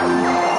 Música